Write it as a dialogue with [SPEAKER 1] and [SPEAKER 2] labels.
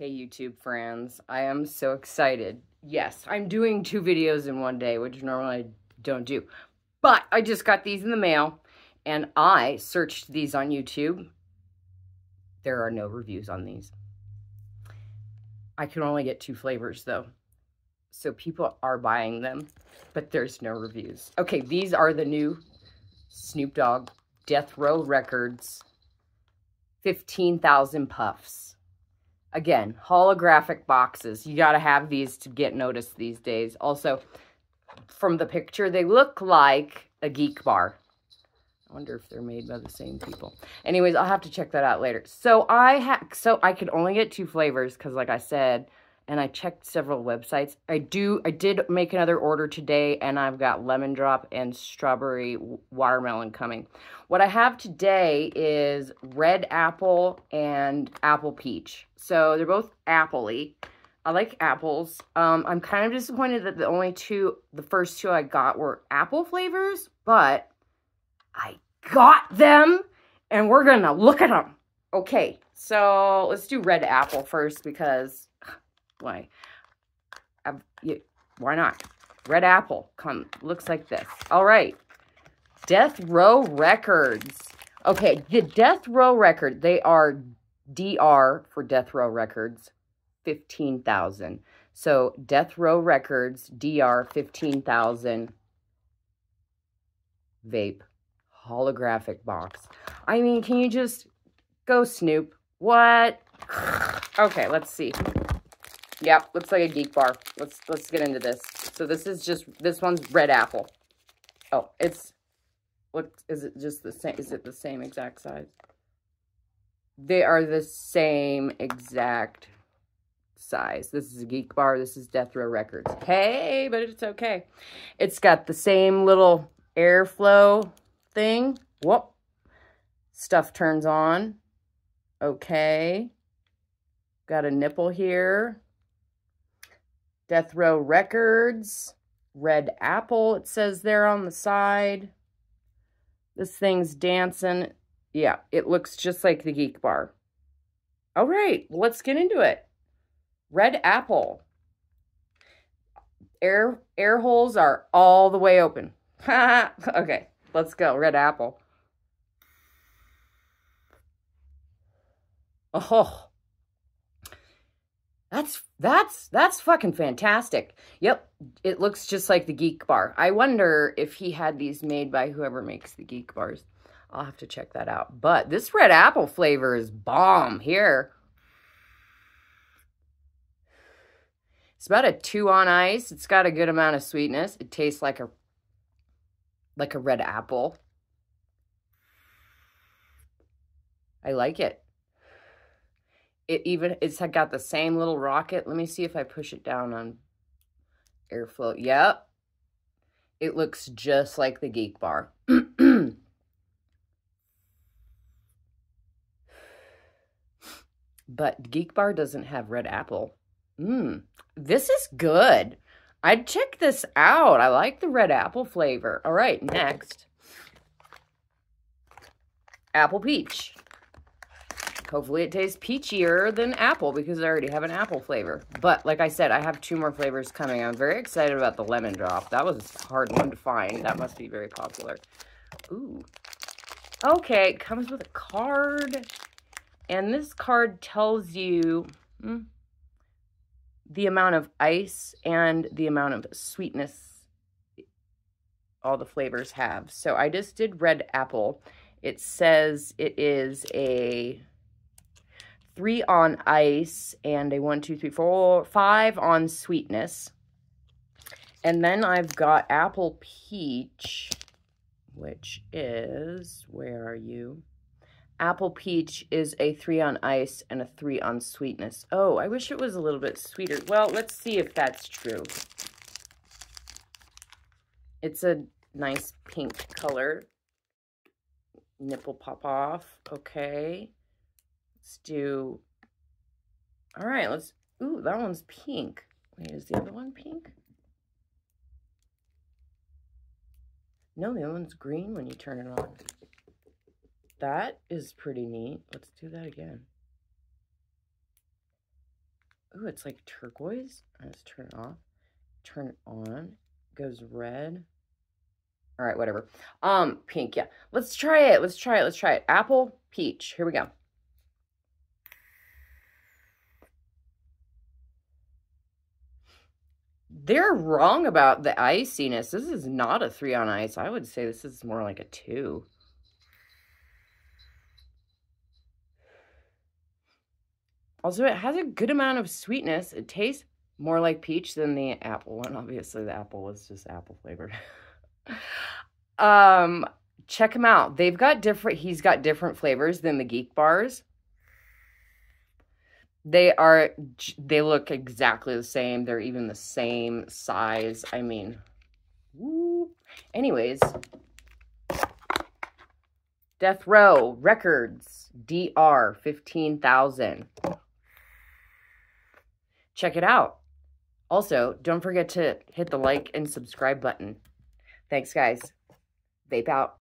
[SPEAKER 1] Hey YouTube friends, I am so excited. Yes, I'm doing two videos in one day, which normally I don't do. But I just got these in the mail and I searched these on YouTube. There are no reviews on these. I can only get two flavors though. So people are buying them, but there's no reviews. Okay, these are the new Snoop Dogg Death Row Records 15,000 Puffs. Again, holographic boxes. You got to have these to get noticed these days. Also, from the picture, they look like a geek bar. I wonder if they're made by the same people. Anyways, I'll have to check that out later. So I ha so I could only get two flavors because like I said, and I checked several websites. I do, I did make another order today, and I've got lemon drop and strawberry watermelon coming. What I have today is red apple and apple peach. So they're both appley. I like apples. Um, I'm kind of disappointed that the only two, the first two I got were apple flavors, but I got them, and we're gonna look at them. Okay, so let's do red apple first because why? You, why not? Red Apple come looks like this. All right. Death Row Records. Okay, the Death Row record, they are DR for Death Row Records, 15,000. So Death Row Records, DR, 15,000. Vape. Holographic box. I mean, can you just go Snoop? What? Okay, let's see. Yep, looks like a geek bar. Let's let's get into this. So this is just this one's red apple. Oh, it's what is it just the same is it the same exact size? They are the same exact size. This is a geek bar, this is Death Row Records. Hey, but it's okay. It's got the same little airflow thing. Whoop. Stuff turns on. Okay. Got a nipple here. Death Row Records, Red Apple, it says there on the side. This thing's dancing. Yeah, it looks just like the Geek Bar. All right, let's get into it. Red Apple. Air, air holes are all the way open. okay, let's go. Red Apple. Oh, that's that's that's fucking fantastic. Yep, it looks just like the Geek Bar. I wonder if he had these made by whoever makes the Geek Bars. I'll have to check that out. But this red apple flavor is bomb here. It's about a two on ice. It's got a good amount of sweetness. It tastes like a like a red apple. I like it. It even, it's got the same little rocket. Let me see if I push it down on airflow. Yep. It looks just like the Geek Bar. but Geek Bar doesn't have red apple. Mmm, this is good. I'd check this out. I like the red apple flavor. All right, next. Apple Peach. Hopefully it tastes peachier than apple because I already have an apple flavor. But like I said, I have two more flavors coming. I'm very excited about the lemon drop. That was a hard one to find. That must be very popular. Ooh. Okay, it comes with a card. And this card tells you hmm, the amount of ice and the amount of sweetness all the flavors have. So I just did red apple. It says it is a three on ice, and a one, two, three, four, five on sweetness. And then I've got apple peach, which is, where are you? Apple peach is a three on ice and a three on sweetness. Oh, I wish it was a little bit sweeter. Well, let's see if that's true. It's a nice pink color. Nipple pop off. Okay. Let's do, all right, let's, ooh, that one's pink. Wait, is the other one pink? No, the other one's green when you turn it on. That is pretty neat. Let's do that again. Ooh, it's like turquoise. Let's turn it off. Turn it on. Goes red. All right, whatever. Um, pink, yeah. Let's try it. Let's try it. Let's try it. Apple, peach. Here we go. They're wrong about the iciness. This is not a three on ice. I would say this is more like a two. Also, it has a good amount of sweetness. It tastes more like peach than the apple one. Obviously, the apple was just apple flavored. um, check them out. They've got different, he's got different flavors than the Geek Bars. They are, they look exactly the same. They're even the same size. I mean, woo. anyways, Death Row Records DR 15,000 check it out. Also, don't forget to hit the like and subscribe button. Thanks, guys. Vape out.